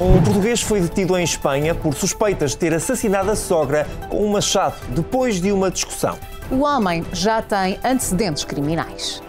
Um português foi detido em Espanha por suspeitas de ter assassinado a sogra com um machado depois de uma discussão. O homem já tem antecedentes criminais.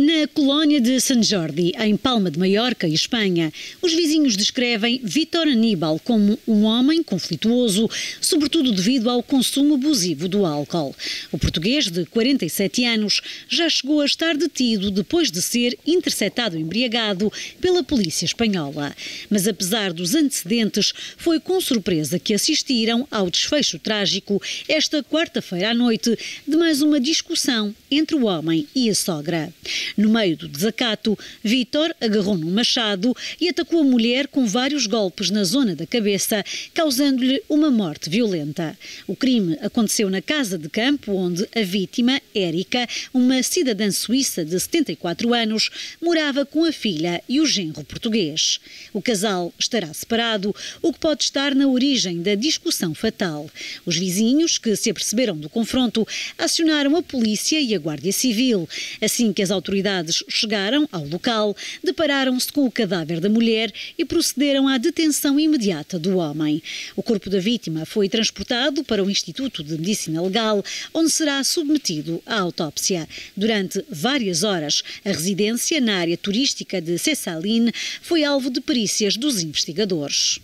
Na colónia de San Jordi, em Palma de Maiorca, Espanha, os vizinhos descrevem Vítor Aníbal como um homem conflituoso, sobretudo devido ao consumo abusivo do álcool. O português, de 47 anos, já chegou a estar detido depois de ser interceptado embriagado pela polícia espanhola. Mas apesar dos antecedentes, foi com surpresa que assistiram ao desfecho trágico esta quarta-feira à noite de mais uma discussão entre o homem e a sogra. No meio do desacato, Vítor agarrou num machado e atacou a mulher com vários golpes na zona da cabeça, causando-lhe uma morte violenta. O crime aconteceu na casa de campo onde a vítima, Érica, uma cidadã suíça de 74 anos, morava com a filha e o genro português. O casal estará separado, o que pode estar na origem da discussão fatal. Os vizinhos, que se aperceberam do confronto, acionaram a polícia e a Guardia Civil. Assim que as autoridades chegaram ao local, depararam-se com o cadáver da mulher e procederam à detenção imediata do homem. O corpo da vítima foi transportado para o Instituto de Medicina Legal, onde será submetido à autópsia. Durante várias horas, a residência na área turística de Cessaline foi alvo de perícias dos investigadores.